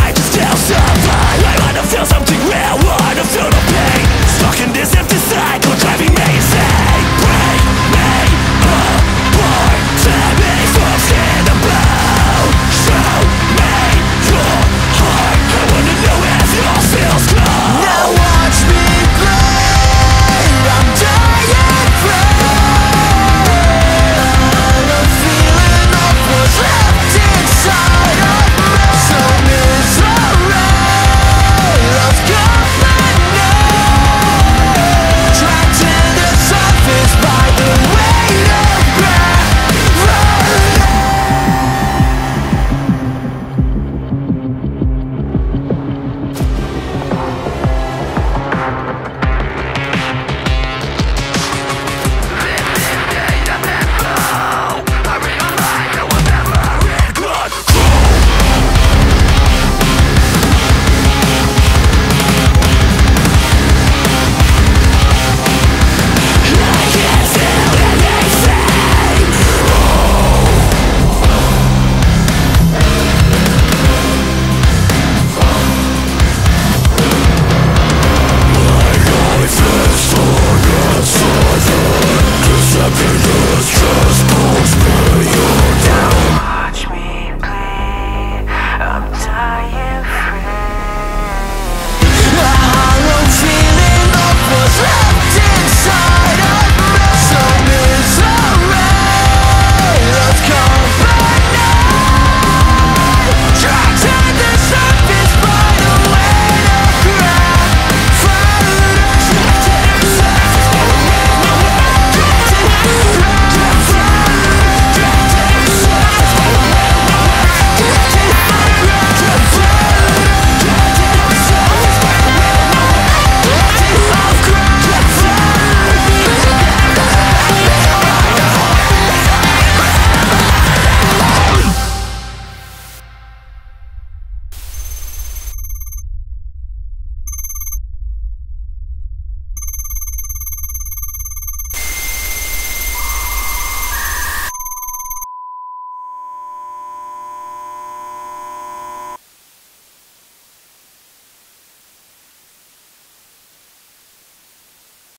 I just can't survive. I wanna feel something real, wanna feel the pain. Stuck in